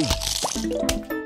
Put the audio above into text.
Oh.